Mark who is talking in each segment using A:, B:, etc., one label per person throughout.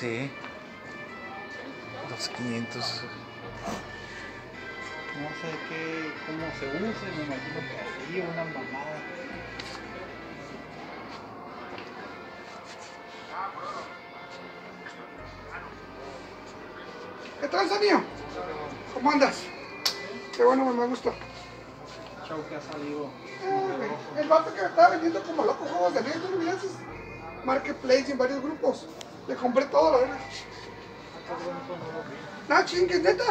A: sí. 2500.
B: No sé qué, cómo se usa, me imagino que así, una mamada.
C: ¿Qué tal, mío? ¿Cómo andas? Qué bueno, me gusta.
B: Chau que ha salido.
C: Güey, El vato que me estaba vendiendo como loco juegos de mesa, ¿no? Marketplace en varios grupos. Le compré todo, la verdad. No, chingues, neta.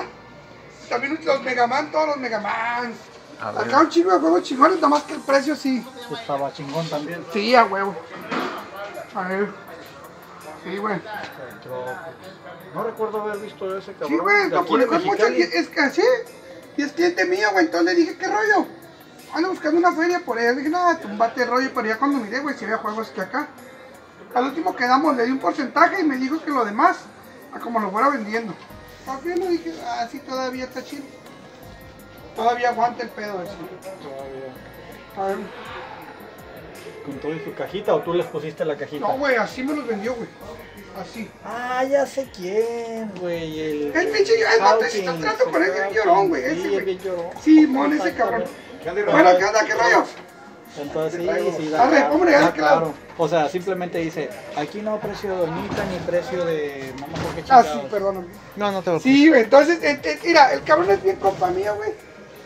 C: También los Megaman, todos los Megaman.
A: A ver.
C: Acá un chingo de juegos chingones, nada más que el precio sí.
B: Estaba chingón también.
C: Sí, a huevo. A ver. Sí, güey.
B: No recuerdo haber visto ese cabrón.
C: Sí, güey, lo publicó mucho. Es que así. Y es cliente mío, güey. Entonces le dije, ¿qué rollo? Ando buscando una feria por allá. Le dije, nada, tumbate el rollo. Pero ya cuando miré, güey, si había juegos que acá. Al último quedamos, le di un porcentaje y me dijo que lo demás, a como lo fuera vendiendo. Al final le dije, ah, sí, todavía está chido. Todavía aguanta el pedo ese.
B: Todavía.
C: A ver.
B: ¿Con todo y su cajita o tú les pusiste la cajita?
C: No, güey, así me los vendió, güey. Así.
B: Ah, ya sé quién, güey. El,
C: El pinche, el vato ese está tratando con
B: el
C: llorón, güey.
B: Sí,
C: Ese, güey. Sí, mon, ese cabrón. Bueno, ¿qué onda? ¿Qué rollo?
B: Entonces sí, sí,
C: Arre,
B: da,
C: hombre,
B: da
C: claro.
B: claro. O sea, simplemente dice, aquí no precio de doñita ni precio de acuerdo qué
C: Ah, sí, perdóname.
A: No, no te preocupes.
C: Sí, güey, entonces, eh, eh, mira, el cabrón es bien compa mía, güey.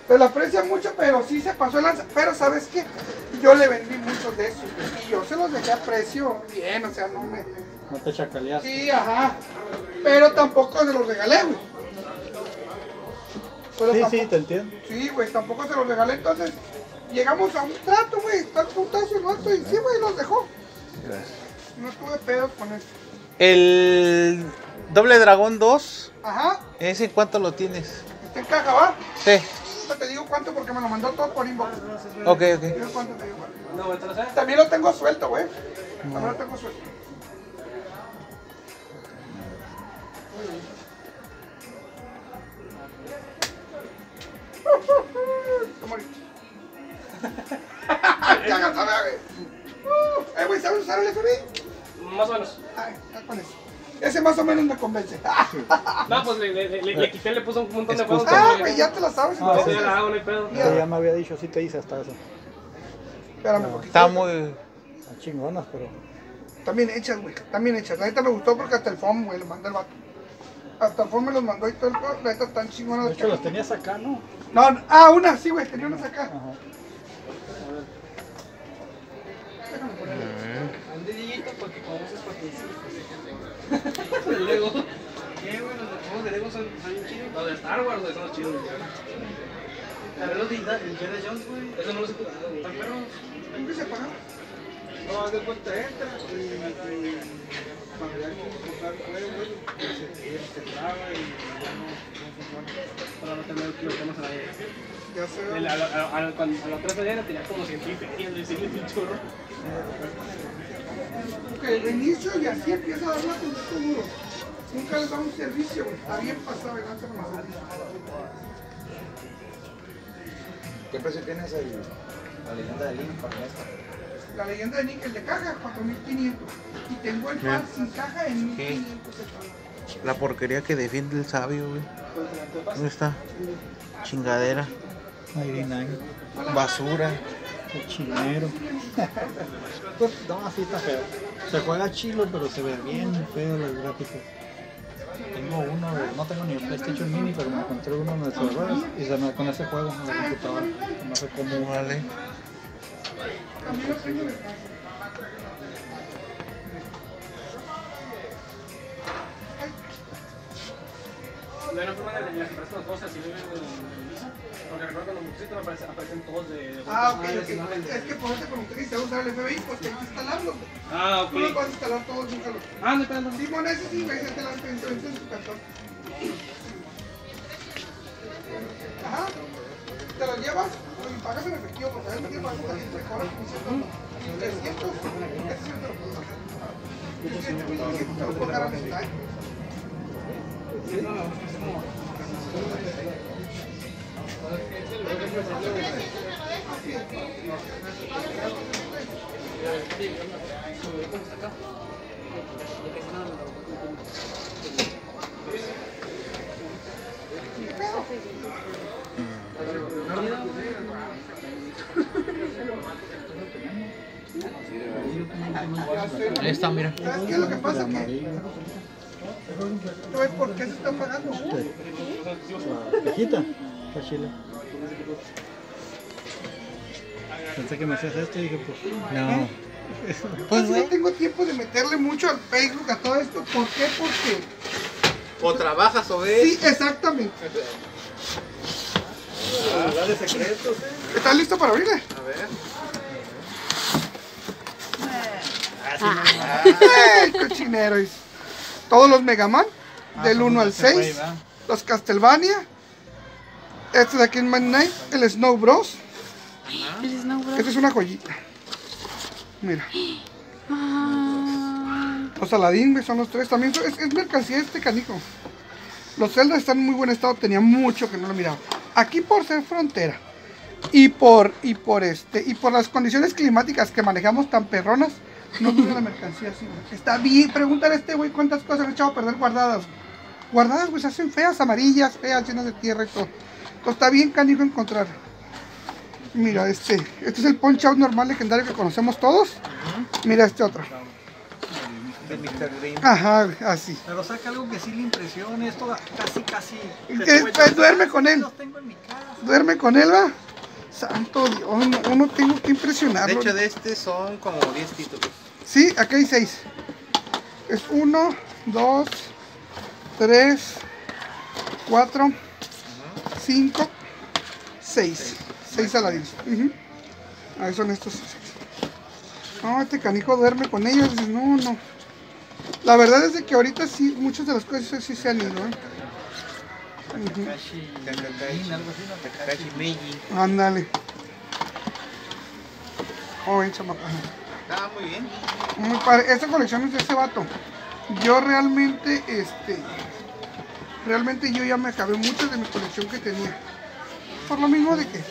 C: Se lo aprecia mucho, pero sí se pasó el lanza. Pero, ¿sabes qué? Yo le vendí muchos de esos, güey, Y yo se los dejé a precio bien, o sea, no me...
B: No te chacaleaste.
C: Sí, ajá. Pero tampoco se los regalé, güey. Pero
B: Sí, sí, te entiendo.
C: Sí, güey, tampoco se los regalé, entonces... Llegamos a un trato, güey. Está al puntazo el vato y sí, güey, los dejó.
A: Gracias.
C: No tuve pedos con eso.
A: El doble dragón 2,
C: Ajá,
A: ¿ese en cuánto lo tienes?
C: está en caja, ¿va?
A: Sí.
C: No te digo cuánto porque me lo mandó todo por inbox.
A: Ok,
C: Te
A: ok.
C: digo cuánto te digo cuánto. También lo tengo suelto, güey. También lo tengo suelto. ¿Cómo ahorita? No sabe, güey. Uh, Eh, güey, ¿sabes usar el FBI?
D: Más o menos.
C: Ay, con eso. Ese más o menos me convence.
D: No, pues le, le, le, le quité, le puse un montón de
A: Es
D: juegos.
C: Ah, güey, ya te la sabes.
B: Ah,
D: Sí,
C: entonces.
D: ya la hago, no hay pedo.
C: Ya.
B: Sí, ya me había dicho, sí te hice hasta eso.
C: Espérame, poquito.
A: Está muy...
B: Están chingonas, pero.
C: También hechas, güey. También hechas. La neta me gustó porque hasta el foam, güey, lo mandó el vato. Hasta el foam me los mandó y todo el. La neta están chingonas.
B: De hecho, las tenías acá, ¿no?
C: No, no, ah, una, sí, güey. Tenía unas acá.
B: Ajá.
C: Déjame ponerle.
D: Un porque sí. Lego. ¿Qué, güey? Los juegos de Lego son, son bien chidos. Los de Star Wars, güey, son los chidos. A ver, los de Indiana Jones, güey. Eso no los he jugado, güey. ¿Están perros?
C: ¿Cómo se apagó?
E: No, de cuenta, entra y, cuando ya quieres jugar juego, güey, se, se traba y ya no.
D: Para no tener que meternos a la
C: Ya sé.
D: A la, otra vez tenía como 100 mil ferias, le sigue un chorro.
C: Que el inicio y así empieza a darla con disco duro. Nunca les da un servicio, güey. Está bien pasado, ¿verdad? Pero no servicio.
E: ¿Qué precio tienes el, la leyenda de Link para esta?
C: La leyenda de Nick, el de caja, 4500. Y tengo el pan sin caja en 1500.
A: La porquería que defiende el sabio, güey. ¿Dónde está? Chingadera.
B: 99.
A: Basura.
B: Cochinero. pues no, así está feo. Se juega chilo, pero se ve bien feo los gráficos. Tengo uno, no tengo ni el PlayStation Mini, pero me encontré uno en el server y se me con ese juego en la computadora. No sé cómo.
A: Vale.
D: No hay forma de viven. Porque recuerdo cuando me pusiste me aparecen, aparecen todos de. de
C: Ah, ok,
D: de-
C: Es que por eso te comenté que se va a usar el FBI, pues hay que instalarlos. güey.
D: Ah,
C: Tú los
D: ok.
C: vas a instalar todos de un solo.
D: Ah, no, espérate.
C: Sí, bueno, ese sí, te lo en tu en tu cartón. Ajá. Te lo llevas y pagas en efectivo, porque a veces tienes más tarjeta de cobran como 100, 300. Ese sí te lo puedo te lo dar detalle.
A: Ahí está, mira.
C: ¿Sabes qué es lo que pasa? Que no ves por qué se está pagando.
B: Cajita. Chila. Pensé que me hacías esto y dije, pues.
A: No.
C: Pues no tengo tiempo de meterle mucho al Facebook a todo esto. ¿Por qué? Porque.
A: O trabajas o ves.
C: Sí, exactamente.
E: Lugares secretos, eh.
C: ¿Estás listo para abrirle?
A: A ver.
C: ¡Ey, cochinero! es. Todos los Mega Man, del 1 al 6. Los Castlevania. Este de aquí en Man Knight, el Snow Bros.
F: El Snow Bros.
C: Esta es una joyita. Mira,
F: Ah,
C: los Aladdin son los tres. También son- es, es mercancía este canijo. Los Zelda están en muy buen estado. Tenía mucho que no lo miraba. Aquí por ser frontera. Y por, y por este, y por las condiciones climáticas que manejamos tan perronas, no tiene la mercancía así, güey. Está bien, pregúntale a este güey cuántas cosas han echado a perder guardadas. Guardadas, güey, se hacen feas, amarillas, feas, llenas de tierra y todo. Está bien canijo encontrar. Mira, este, este es el punch out normal legendario que conocemos todos. Mira este otro.
A: El Mr. Green.
C: Ajá, así.
B: Pero saca algo que sí le impresione. Esto casi, casi.
C: Eh, pues, duerme con él.
B: Los tengo en mi casa.
C: Duerme con él, va. Santo Dios, uno, uno tengo que
A: De
C: impresionarlo.
A: hecho, de este son como 10 títulos.
C: Sí, aquí hay seis. Es uno, dos, tres, cuatro, cinco, seis. Seis aladines. Ujú. Ahí son estos seis. No, este canijo duerme con ellos. No, no. La verdad es de que ahorita sí, muchas de las cosas sí se han ido. ¿eh? Ándale. Joven chamaco.
A: Ah, muy bien.
C: Muy padre. Esta colección es de ese vato. Yo realmente, este. Realmente yo ya me acabé muchas de mi colección que tenía. Por lo mismo de que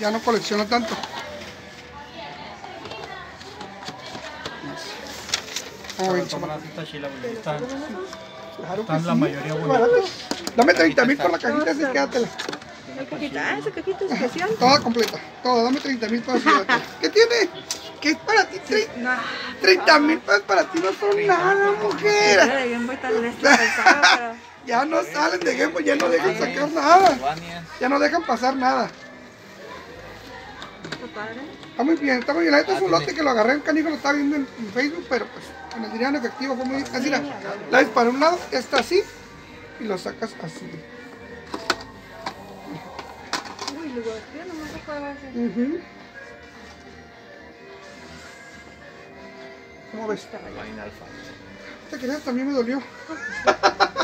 C: ya no colecciono tanto.
B: Están la mayoría
C: barato. Dame 30 mil por la cajita, así quédatela.
F: la cajita. Ah, esa cajita especial.
C: Toda completa. Toda, dame 30 mil pesos. ¿Qué tiene? ¿Qué es para ti? Tre-
F: No,
C: 30 mil pesos para ti no son nada, mujer.
F: Lo
C: Ya no salen de Game Boy, ya no dejan sacar nada. Ya no dejan pasar nada.
F: está
C: muy bien, está muy bien. La neta es un lote que lo agarré en canijo, lo estaba viendo en, en Facebook, pero pues con el dinero en efectivo fue muy así. mira, La ves para un lado, está así, y lo sacas así.
F: Uy, luego, yo no me acuerdo ese.
C: Ujú. ¿Cómo ves? También me dolió.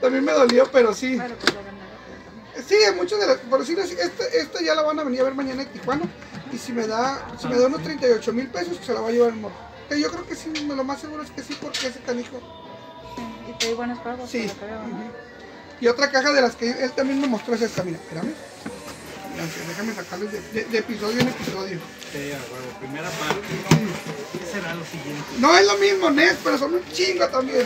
C: también me dolió, pero sí.
F: Pero pues ya gané.
C: Sí, muchas de las, por decirlo así, esta, esta ya la van a venir a ver mañana en Tijuana. Y si me da, si me da unos 38 mil pesos, se la va a llevar el morro. Que yo creo que sí, lo más seguro es que sí, porque ese canijo.
F: Y te di buenos juegos.
C: Sí.
F: lo.
C: Y otra caja de las que él también me mostró es esta, mira, espérame. Gracias, Déjame sacarles de, de- de episodio en episodio.
B: Sí, a huevo. Primera parte. ¿Qué será lo siguiente?
C: No es lo mismo, Nes, pero son un chingo también.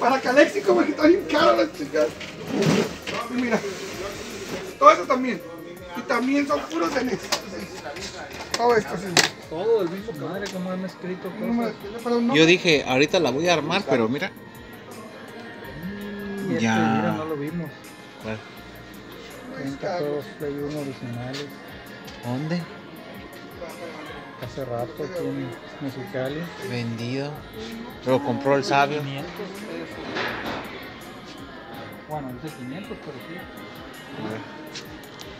C: Para Caléxico me está bien caro las chicas. Y mira, todo eso también. Y también son puros de NES. Todo esto, sí.
B: Todo el mismo madre, como han escrito cosas.
C: pero no-
A: Yo dije, ahorita la voy a armar, pero mira.
B: Y este,
A: Ya.
B: mira, no lo vimos.
A: Bueno,
B: Play 1 originales.
A: ¿Dónde?
B: Hace rato aquí en Mexicali.
A: Vendido. Lo compró el sabio.
B: 500 Bueno, dice 500, pero sí.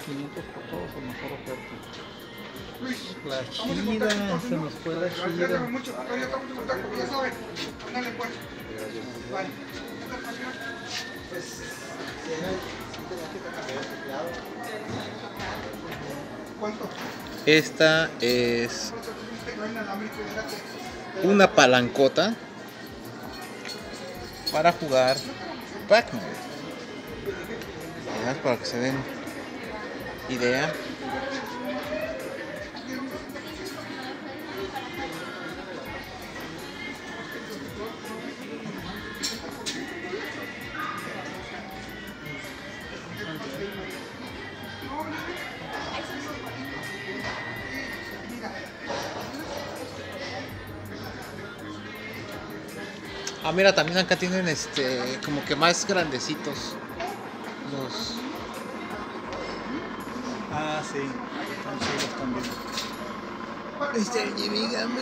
B: 500 por todos, o mejor oferta.
C: Luis,
B: La chida, se
C: ¿no?
B: nos fue la
C: Gracias
B: chida.
C: mucho, todavía estamos en contacto, ya saben. Ándale pues. Vale. Pues, ¿Cuánto?
A: Esta es una palancota para jugar Pac-Man. Para que se den idea. Ah, mira, también acá tienen este como que más grandecitos. Los
B: Ah, sí. Están chidos también.
A: Mr. Jimmy Game.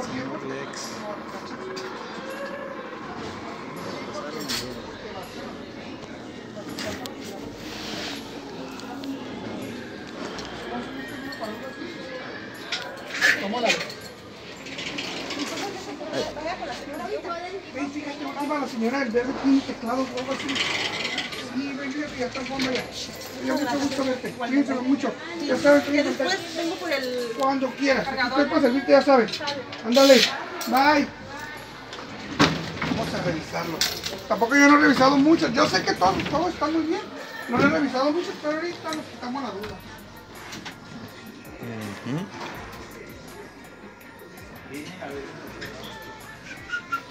B: Señor Lex.
C: Señora del verde tiene teclados o algo así. Sí, ven, ya está fondo ya. Me dio mucho gusto verte. Cuídense mucho. Ya sabes, contacto.
F: Después vengo por el.
C: Cuando quieras. Estoy para servirte, ya sabes. Ándale. Bye. Vamos a revisarlo. Tampoco yo no he revisado mucho. Yo sé que todo, todo está muy bien. No lo he revisado mucho, pero ahorita nos quitamos la duda.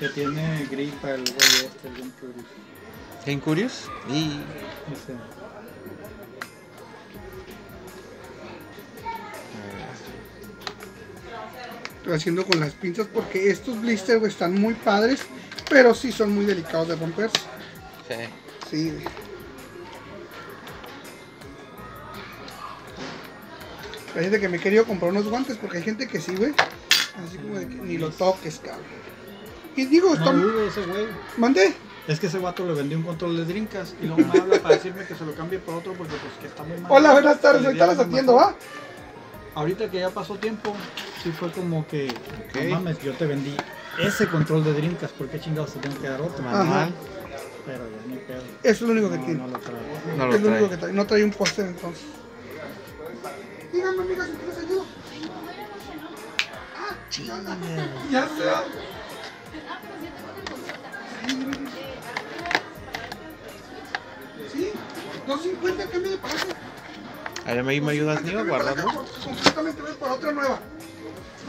B: Que tiene gripa el güey este, el John Curious.
A: ¿En Curious? Y
B: Ese.
C: Estoy haciendo con las pinzas porque estos blisters güey, están muy padres, pero sí son muy delicados de romperse.
A: sí.
C: Sí. Hay gente que me he querido comprar unos guantes porque hay gente que sí, güey. Así como de que ni lo toques, cabrón. Y digo,
B: No
C: está...
B: dudo ese güey.
C: ¿Mandé?
B: Es que ese guato le vendió un control de drinkas y luego me habla para decirme que se lo cambie por otro porque pues que está muy mal.
C: Hola, buenas tardes, ahorita las
B: lo
C: atiendo, ¿va?
B: Ahorita que ya pasó tiempo, sí fue como que,
A: Ok.
B: no mames, yo te vendí ese control de drinkas, ¿por qué chingados te tengo que dar otro?
C: Ajá.
B: Pero ya ni pedo.
C: Eso es lo único que
B: No,
C: tiene.
B: no lo traigo.
A: No
C: es
A: lo
C: lo único que
A: trae.
C: trae. No trae un póster entonces. Dígame, amiga, si quieres ayuda. Ah, chinga. Ya sé. Sí, 250 que me parece.
A: A ver, ¿me, me ayudas, Nico, a guardarlo?
C: Completamente voy por otra nueva.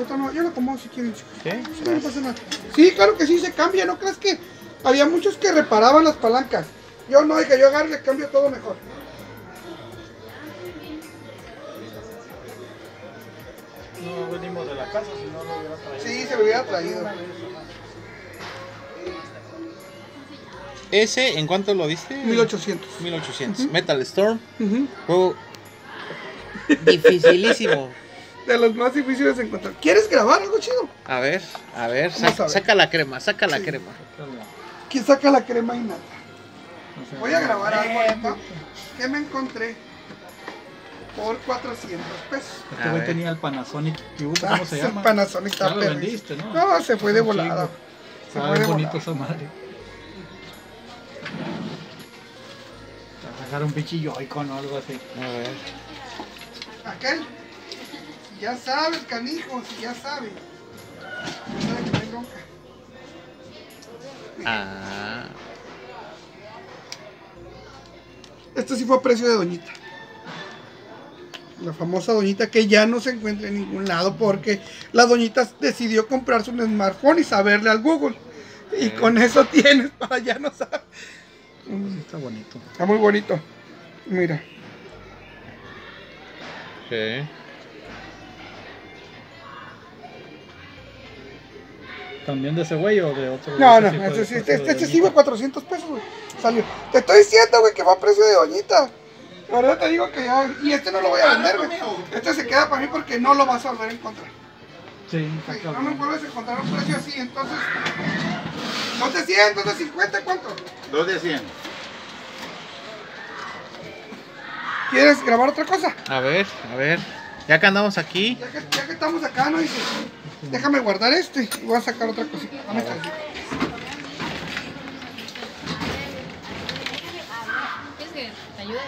C: Otra nueva. Yo la acomodo si quieren, chicos.
A: ¿Sí?
C: Sí, no pasa nada. Sí, claro que sí, se cambia. ¿No crees que había muchos que reparaban las palancas? Yo no, que yo agarre y le cambio todo mejor.
B: No venimos de la casa, si no lo hubiera traído.
C: Sí, se lo hubiera traído.
A: ¿Ese en cuánto lo viste?
C: 1800.
A: 1800. Metal Storm.
C: Ujú.
A: Juego dificilísimo.
C: De los más difíciles de encontrar. ¿Quieres grabar algo chido?
A: A ver, a ver,
C: a
A: saca,
C: ver.
A: saca la crema, saca la
C: Sí.
A: crema.
C: ¿Quién saca la crema y nada?
B: No sé.
C: Voy a grabar algo ahorita que me encontré por 400 pesos.
B: Este güey tenía el Panasonic, ¿cómo
C: Ah,
B: se llama?
C: Panasonic está
B: Ya lo
C: perrísimo.
B: vendiste, ¿no?
C: No, se fue de volada. Se
B: Ah,
C: fue de
B: bonito
C: volada.
B: esa madre. Sacar un pichillo con o algo así.
A: A ver.
C: Aquel. Si ya sabes, canijo, si ya sabes. No sabe que no hay bronca.
A: Ah.
C: Este sí fue a precio de Doñita. La famosa Doñita que ya no se encuentra en ningún lado porque la Doñita decidió comprarse un smartphone y saberle al Google. Y con eso tienes para ya no saber.
B: Está bonito.
C: Está muy bonito. Mira.
A: Sí.
B: ¿También de ese güey o de otro?
C: No, no, este, este,
B: de
C: este sí fue
B: Doñita.
C: 400 pesos, güey. Salió. Te estoy diciendo, güey, que fue a precio de Doñita. Eso te digo que ya. Y este no lo voy a vender, güey. Este se queda para mí porque no lo vas a volver a encontrar.
B: Sí,
C: Sí, no me vuelves a encontrar un precio así, entonces. ¿Dos de 100, dos de 50, cuánto?
A: Dos de 100.
C: ¿Quieres grabar otra cosa?
A: A ver, a ver. Ya que andamos aquí.
C: Ya que, ya que estamos acá, ¿no? Dice, déjame guardar este y voy a sacar otra cosita. Dame chance.
G: ¿Quieres que te ayude?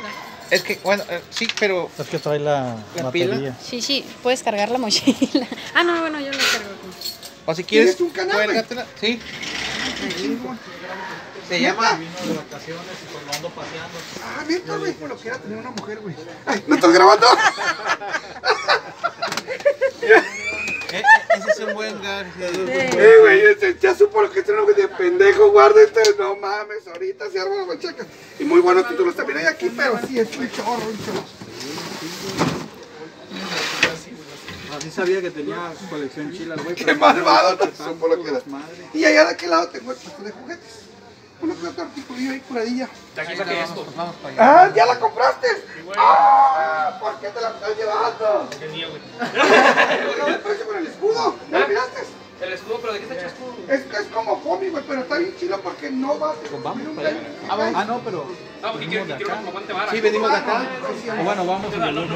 A: Es que, bueno, eh, sí, pero.
B: Es que trae la,
A: ¿La pila?
B: batería.
G: Sí, sí, puedes cargar la mochila. Ah, no, bueno, yo la cargo aquí.
A: O si quieres.
C: ¿Tienes un canal.
A: Sí. Se llama.
B: Vino de vacaciones y lo ando paseando.
C: Ah, neta, güey. Por lo que era tener una mujer, güey. Ay, ¿no estás grabando?
A: Eh, ese es un buen gar.
C: Eh, güey, ese- ya supo lo que es una de pendejo. Guarda este, no mames, ahorita se arma la machaca. Y muy buenos títulos también hay aquí, pero sí es un chorro, un chorro.
E: Así sabía que tenía colección chila, güey.
C: Qué malvado, no supo lo que era.
E: Madre.
C: Y allá de aquel lado tengo el puesto de juguetes. Uno que otro articulillo ahí curadilla.
D: Aquí saqué esto.
A: Vamos para allá.
C: Ah, ¿ya la compraste? Ah, ¿por qué te la estás llevando?
D: Que mío, güey.
C: Pero el precio con el escudo, ¿ya lo miraste?
D: El escudo, pero ¿de qué está hecho el escudo?
C: Es que es como cómic, güey, pero está bien chido porque no va a
E: Pues vamos para allá. Ah, no, pero.
D: No, porque quiero, quiero aguante vara.
A: Sí, venimos de acá.
E: O bueno, vamos
D: hacerlo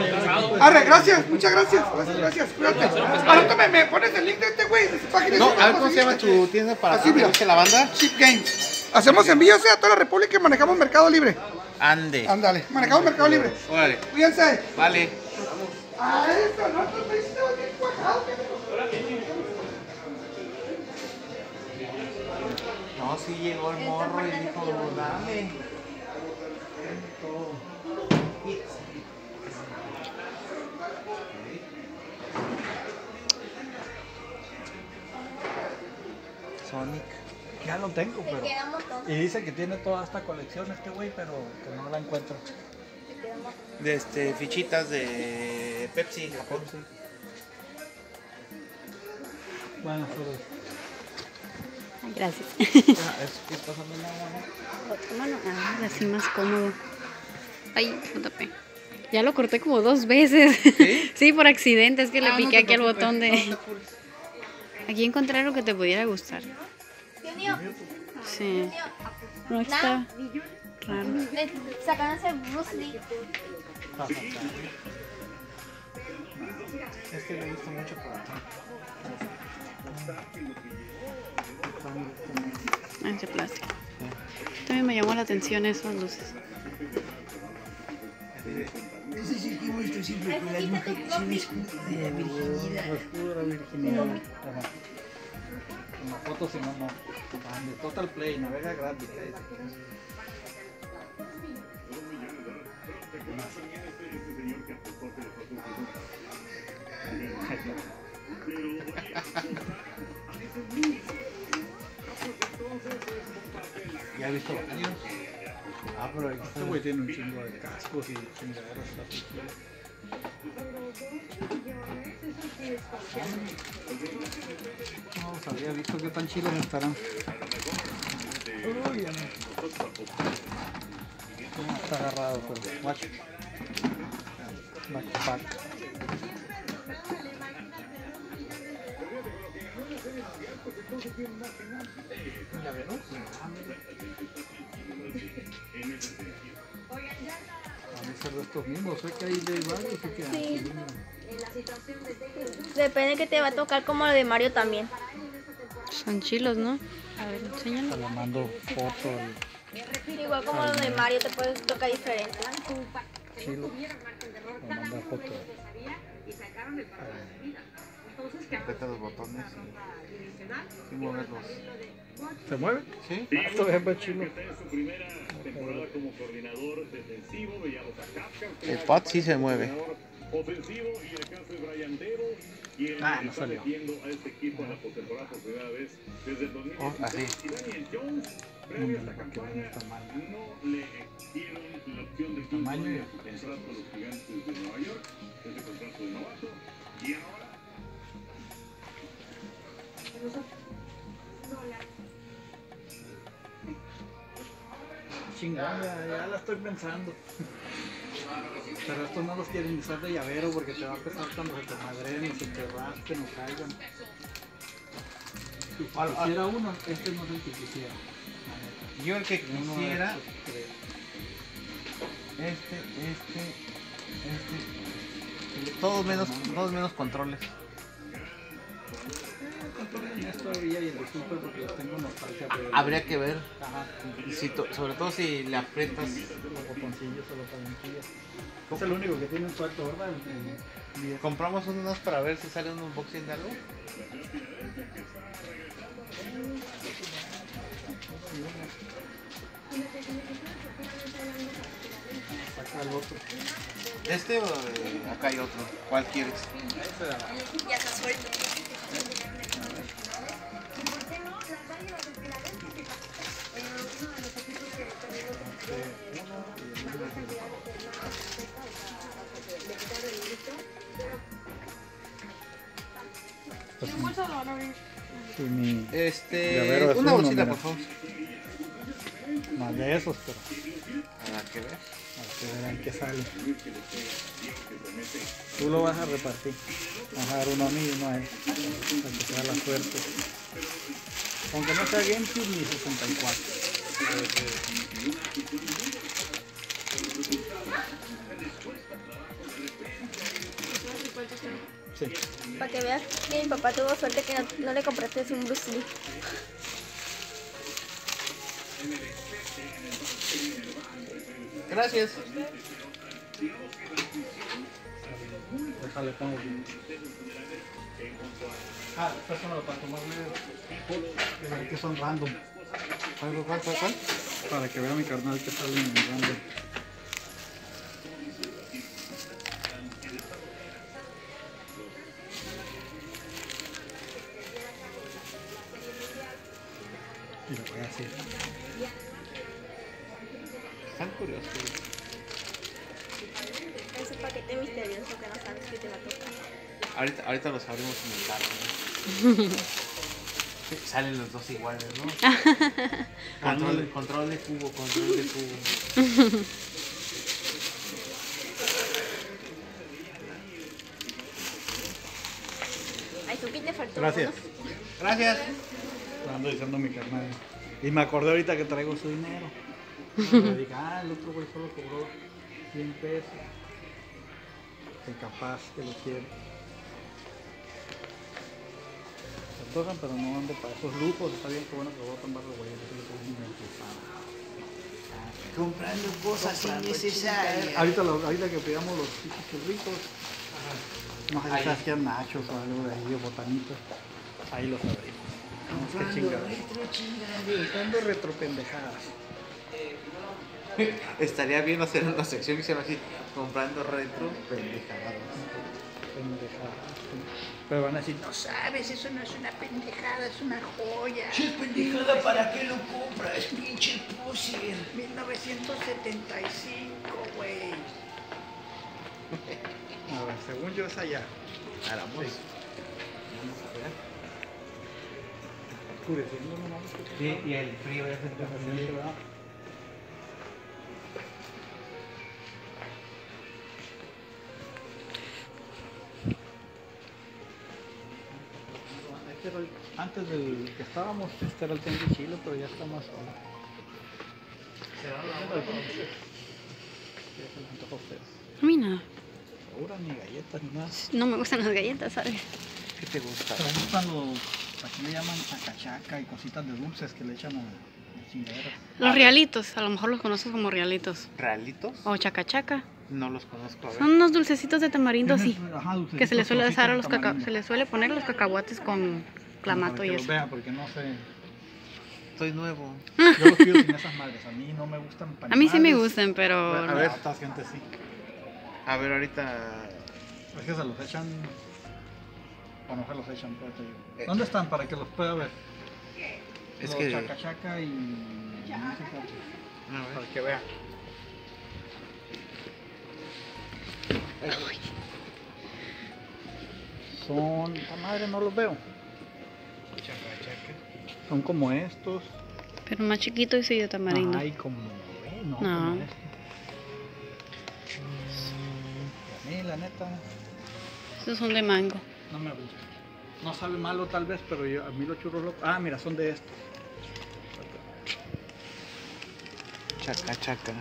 D: pesado.
C: Arre, gracias, muchas gracias. Gracias, gracias, cuídate. Ahora tú me, pones el link de este güey, de su página.
A: No, a ver cómo se llama tu tienda para
C: Así, mira.
A: que la banda.
C: Chip Games. Hacemos envíos eh, a toda la República y manejamos Mercado Libre.
A: Ande.
C: Ándale, manejamos Mercado Libre.
A: Órale.
C: Cuídense.
A: Vale.
C: Ah, eso, no, tú me
A: No, sí llegó el morro y dijo, dame. Sonic.
B: Ya lo tengo, pero. Y dice que tiene toda esta colección este güey, pero que no la encuentro.
A: De este, fichitas de Pepsi, Japón.
B: Bueno, pero.
G: Ay, Gracias.
B: Ah, es que ¿no?
G: Otra mano. Ah, así más cómodo. Ay, lo tapé. Ya lo corté como dos veces.
A: ¿Sí?
G: por accidente. Es que le
A: Ah, no
G: piqué
A: te
G: aquí al botón
A: no
G: de. Aquí encontré algo que te pudiera gustar. Sí. No está raro.
H: Sacándose Bruce Lee.
B: Este lo he visto mucho por acá.
G: De plástico. También me llamó la atención esas luces.
C: Ese sí que muestra siempre con las mujeres un escudo de la virginidad.
B: Escudo de la virginidad. Ajá. Como fotos si no, no. Total Play, navega gratis. Ya he visto varios. Ah, pero este güey tiene un chingo de cascos y chingaderas. No, se había visto qué tan chilos estarán. Uy, ya no. No, está agarrado, pero guacho. Backpack. Van a ser de estos mismos, sé que hay de varios, que
H: Sí. Depende que te va a tocar como lo de Mario también.
G: Son chilos, ¿no? A ver, enséñalo.
B: te le mando foto y
H: Igual como lo de Mario te puede tocar diferente.
B: chilo. Le mando foto.
A: Aprieta los botones y.
B: ¿Se mueve?
A: ¿Sí?
B: Esto es muy chilo.
A: El pad sí se mueve.
B: Ah, no salió.
A: Oh, así.
B: Tamaño y el precio. Chingada, ya la estoy pensando. Pero estos no los quieren usar de llavero porque te va a pesar cuando se te madren o se te raspen o caigan. Si quisiera uno, este no es el que quisiera.
A: Yo el que quisiera, este, este, este. Todos menos, todos menos controles.
B: Controlen esto todavía y el de Super porque los tengo nostalgia. Pero...
A: Habría que ver,
B: Ajá,
A: si to- sobre todo si le aprietas.
B: los botoncillos o los palanquillas. Es el único que tiene un suelto, ¿verdad? 10.
A: Compramos unos para ver si sale un unboxing de algo.
B: Saca el otro.
A: Este o eh, acá hay otro. ¿Cuál quieres?
H: Ya está suelto.
A: Este.
B: Es
A: una
B: uno,
A: bolsita,
B: mira.
A: por favor.
B: Más de esos, pero
A: Habrá que ver.
B: a que verán qué sale. Tú lo vas a repartir. Vas a dar uno a mí y uno a él. Para que sea la suerte. Aunque no sea GameCube ni 64. Sí.
H: Para que veas que mi papá tuvo suerte que no, no le compraste un Bruce Lee.
A: Gracias.
B: Déjale pongo. Ah, pásamelo para. Para que son random.
A: ¿Cuál, cuál, cuál, cuál?
B: Para que vea mi carnal que sale en random.
A: Salen los dos iguales, ¿no? control, control de cubo, control de cubo.
H: Ay, tú que te faltó
B: Gracias.
A: Gracias.
B: Lo ando diciendo mi carnal. Y me acordé ahorita que traigo su dinero. Le dije, ah, el otro güey solo cobró 100 pesos. Que capaz que lo quiere. Antojan, pero no ando para esos lujos. Está bien que bueno que botan barro güey. Eso es un.
A: Comprando cosas innecesarias.
B: Ahorita, lo- ahorita que pidamos los pinches churritos. No sé
A: Ahí.
B: si hacían nachos o algo de ahí, o botanitos. Ahí los abrimos. Vamos, qué chingados. Buscando retropendejadas.
A: Estaría bien hacer una sección que se llama así, comprando retro pendejadas.
B: Pendejadas. Pero van a decir, no sabes, eso no es una pendejada, es una joya.
A: pendejada, ¿para qué lo compras, pinche pussy?
B: 1975, güey. A ver, según yo es allá.
A: Vamos.
B: Sí. Oscureciendo nomás.
A: Sí, y el frío ya se
B: Ya
A: empieza
B: Este era el- antes del que estábamos, este era el Tengue Chile, pero ya está más solo. A
G: mí nada.
B: Ahora ni galletas ni nada.
G: No me gustan las galletas, ¿sabes?
A: ¿Qué te gusta?
B: Me gustan los, aquí le llaman acachaca y cositas de dulces que le echan a a chingaderas.
G: Los realitos, a lo mejor los conoces como realitos.
A: ¿Realitos?
G: O chacachaca.
A: No los conozco, a ver.
G: Son unos dulcecitos de tamarindo así.
B: Ajá, dulcecitos,
G: Que se le suele dar a los caca se le suele poner los cacahuates con clamato y
B: que los
G: eso.
B: vea, porque no sé.
A: Estoy nuevo.
B: Yo los pido sin esas madres. A mí no me gustan para
G: A mí sí me gustan, pero
A: A ver.
B: A otra gente sí.
A: A ver, ahorita.
B: Es que se los echan. O no se los echan, pues, te digo.
A: Eh.
B: ¿Dónde están para que los pueda ver?
A: Es
B: los
A: que.
B: Chaca chaca y. no sé cuántos,
A: A ver.
B: Para que vea. Son. ¡La madre no los veo! Son como estos.
G: pero más chiquito y sí de tamarindo.
B: Ay, como. eh, no,
G: No.
B: como este. A mí, la neta,
G: Estos son de mango.
B: no me gusta. No sabe malo tal vez, pero yo, a mí los churros locos... Ah, mira, son de estos.
A: Chaca, chaca.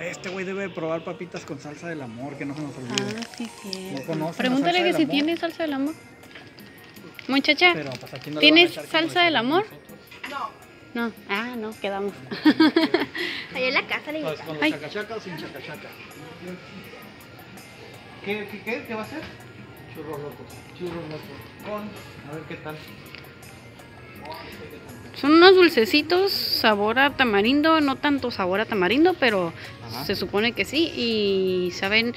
B: Este güey debe probar papitas con salsa del amor, que no se nos olvide.
G: Ah, sí, sí.
B: ¿No conocen la
G: Pregúntale que si
B: amor?
G: tiene salsa del amor. Muchacha,
B: Pero pues aquí no
G: ¿tienes salsa del amor?
B: nosotros.
G: no. Ah, no, quedamos.
H: Allá en la casa le
B: Pues
H: invitamos.
B: con chacachaca o sin chacachaca.
A: ¿Qué, qué, qué, qué va a hacer?
B: Churros locos.
A: Churros locos. Con, a ver qué tal.
G: Son unos dulcecitos, sabor a tamarindo, no tanto sabor a tamarindo, pero
A: Ajá.
G: se supone que sí. Y saben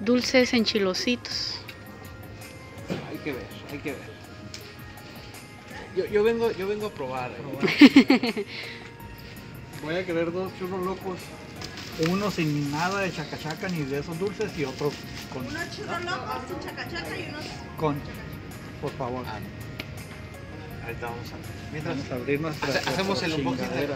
G: dulces enchilositos.
A: Hay que ver, hay que ver. Yo, yo vengo, yo vengo a probar. eh.
B: Voy a querer dos churros locos. Uno sin nada de chacachaca ni de esos dulces y otro con.
F: Unos churros locos sin chacachaca y unos.
B: Con. Por favor.
A: Ah, Ahorita vamos a ver. Mientras
B: Vamos a abrir nuestra.
A: hace- hacemos el unboxing de aquí.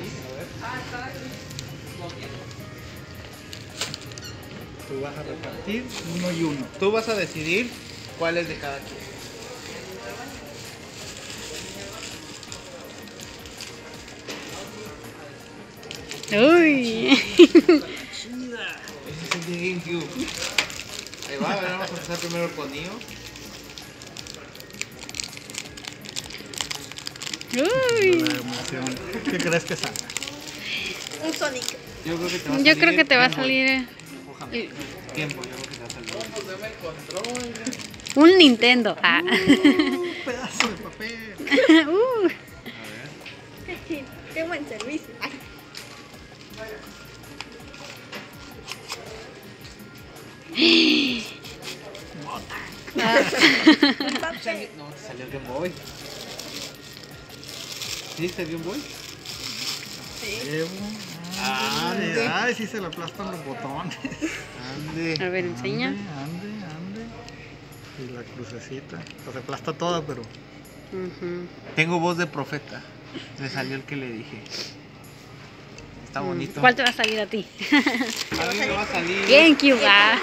B: Tú vas a repartir uno y uno.
A: Tú vas a decidir cuál es de cada quien.
G: Uy.
A: Ese es el de GameCube. Ahí va, a ver, vamos a empezar primero con Nio.
G: Uy.
B: ¿Qué crees que salga?
H: Un Sonic.
A: Yo creo que te va a
G: Yo creo
A: salir
G: que te va a salir eh,
A: Tiempo, yo creo que te va a salir.
G: un Nintendo. Ah.
B: Un pedazo de papel.
G: Uh.
H: Qué buen servicio. Ay,
G: Ah.
A: No, te salió Game Boy. ¿Sí te Game Boy?
B: Llevo.
A: Ah,
B: Ay,
A: ande.
B: ay, sí se le aplastan los botones.
A: Ande.
G: A ver, enseña.
B: Ande, ande, ande. Y la crucecita. Pues se aplasta toda, pero.
G: Ujú.
A: Tengo voz de profeta. Me salió el que le dije. Está bonito.
G: ¿Cuál te va a salir a ti?
A: A mí me va a salir.
G: GameCube. Ah.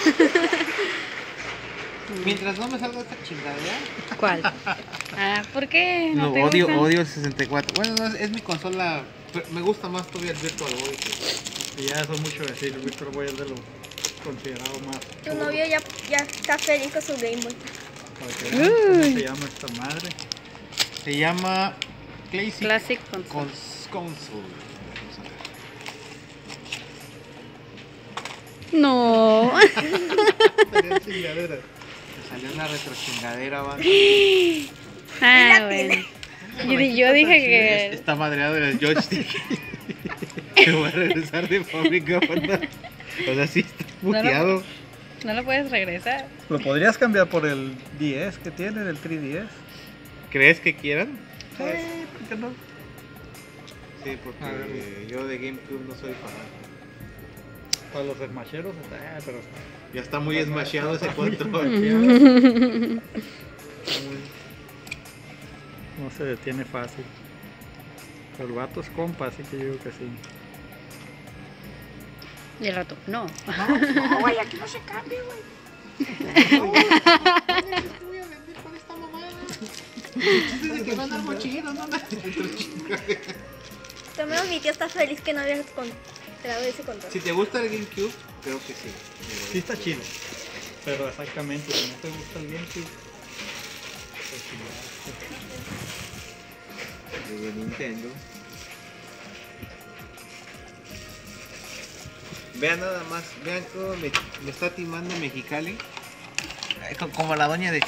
A: Mientras no me salga esta chingadera.
G: ¿Cuál? Ah, ¿por qué?
A: No,
G: ¿No te
A: odio,
G: gusta?
A: odio el 64. Bueno, no, es, es mi consola. Me gusta más todavía el Virtual Boy. que-
B: Y ya eso es mucho decir. El Víctor Boy es de lo considerado más.
H: Tu novio ya, ya está feliz con su Game Boy.
B: Cómo se llama esta madre.
A: Se llama Classic
G: Classic Console.
A: Cons- Console. Vamos a ver.
G: No.
A: Salió una retro chingadera, va.
G: Ah, bueno. Yo, yo dije que.
A: Está madreado en el joystick. Te voy a regresar de fábrica, banda. O sea, sí está
G: no.
A: puteado.
G: No lo puedes regresar.
B: ¿Lo podrías cambiar por el 10 que tiene, el 3DS?
A: ¿Crees que quieran?
B: Sí, ¿por qué no?
A: Sí, porque
B: A ver.
A: yo de GameCube no soy fan.
B: Para los smasheros, eh, pero
A: Ya está muy smasheado ese control.
B: no se detiene fácil. Pero el vato es compa, así que yo digo que sí.
G: Y el rato, no.
B: No, güey, aquí no se cambia, güey.
A: que van a dar mochilas, ¿no?
H: También mi tío está feliz que no había encontrado ese control.
A: Si te gusta el GameCube, creo que sí.
B: Sí está chido. Pero exactamente, si no te gusta el GameCube, pues
A: De Nintendo. Vean nada más, vean cómo me, me está timando Mexicali. Como la doña de.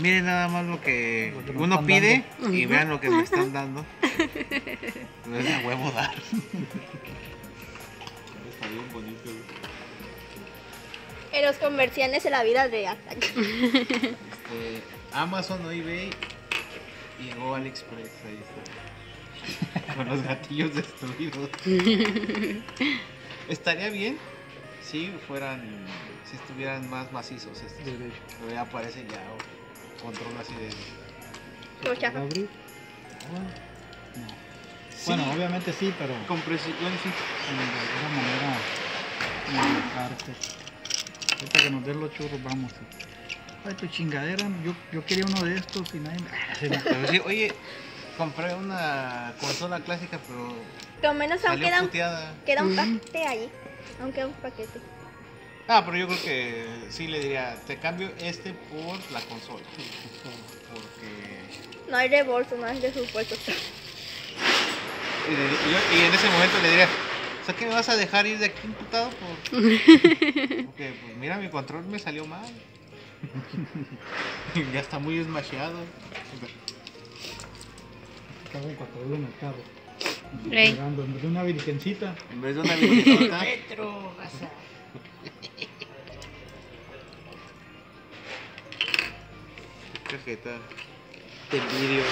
A: Miren nada más lo que
B: Lo que nos
A: uno pide y vean lo que me están dando. No es a huevo dar.
H: En los comerciales de la vida real.
A: Este, Amazon o eBay llegó AliExpress, ahí está. Con los gatillos destruidos. Estaría bien si fueran, si estuvieran más macizos estos. Pero ya aparece ya o control así de.
B: ¿Abrir? No.
A: Sí,
B: Bueno, obviamente sí, pero
A: con precisión sí.
B: de alguna manera manejarte. Ahorita que nos den los churros, vamos. Ay, tu chingadera, yo, yo quería uno de estos y nadie me...
A: Pero sí, oye, compré una consola clásica, pero
H: Por lo menos aún
A: salió
H: queda un,
A: puteada.
H: queda un paquete ahí. Aún queda un paquete.
A: Ah, pero yo creo que sí le diría, te cambio este por la consola. Porque...
H: No hay reembolso, no hay resupuesto.
A: Y, le- y yo- y en ese momento le diría, o sea, que me vas a dejar ir de aquí imputado? Por... Porque, pues mira, mi control me salió mal. ya está muy desmacheado.
B: Cago en cuatro euros en el carro. En vez de una virgencita.
A: En vez de una virgencita. Cajeta. Te envidio.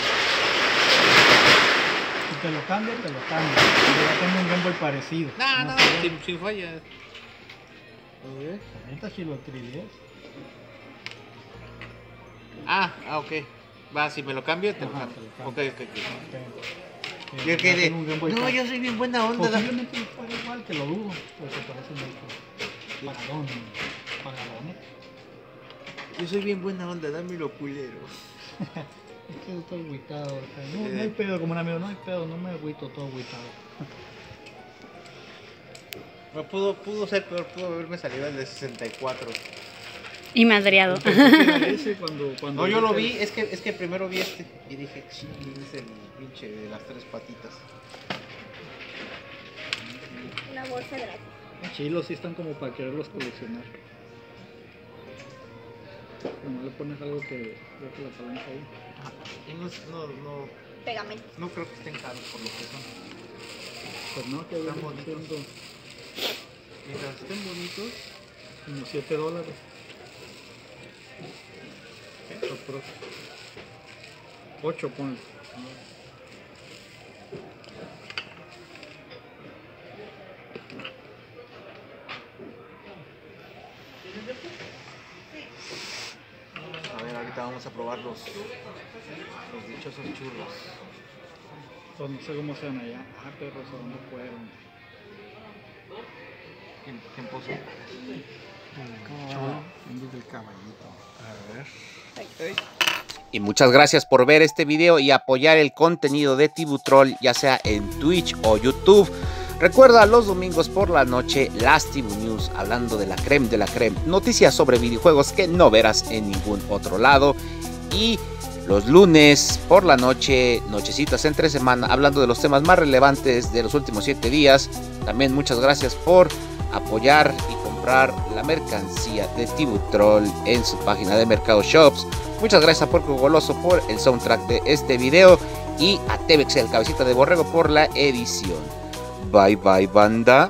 B: Te lo cambio, te lo cambio. Yo ya tengo un Game Boy parecido.
A: No, no, sin, sin falla.
B: La neta sí lo 3DS.
A: Ah, ah, ok. Va, si me lo cambio, te lo
B: Ajá,
A: cambio.
B: te lo
A: Ok,
B: cambio.
A: ok, ok. Yo
B: un Game Boy
A: No, yo soy bien buena onda. da-
B: Posiblemente lo pague igual, que lo dudo, pero se parece mucho. Pagadón, pagadón.
A: Yo soy bien buena onda, dame lo culero.
B: Es que estoy agüitado. o sea, No, no
A: Eh.
B: hay pedo, como un amigo, no hay pedo, no me agüito, todo agüitado.
A: No, pudo, pudo ser peor, pudo haberme salido el de 64.
G: Y madreado.
B: Ese cuando, cuando
A: No, yo lo vi, es que, es que primero vi este y dije, ching, es el pinche de las tres patitas.
H: Una bolsa gratis.
B: Chilos sí están como para quererlos coleccionar. Como le pones algo que deje la palanca ahí.
A: Y no, es- no, no,
H: Pegamento.
A: no creo que estén caros por lo que son.
B: Pues no, que
A: Están bonitos.
B: siendo
A: Mientras estén bonitos,
B: como 7 dólares. Esto, pero 8 ponle.
A: Vamos a probar los, los dichosos churros.
B: Pues no sé cómo sean allá. Ah, perros, ¿a dónde fueron?
A: ¿Quién, quién puso?
B: Del caballito.
A: A ver.
I: Y muchas gracias por ver este video y apoyar el contenido de Tibutrol, ya sea en Twitch o YouTube. Recuerda los domingos por la noche las News hablando de la creme de la creme, noticias sobre videojuegos que no verás en ningún otro lado. Y los lunes por la noche, nochecitas entre semana, hablando de los temas más relevantes de los últimos 7 días. También muchas gracias por apoyar y comprar la mercancía de Tibutrol en su página de Mercado Shops. Muchas gracias a Porco Goloso por el soundtrack de este video y a Tevex el cabecita de borrego por la edición. Bye bye banda.